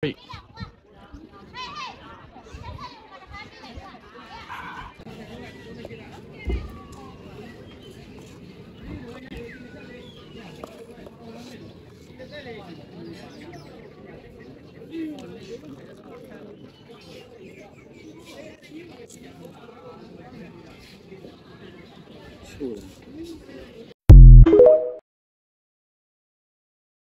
Three. 处了。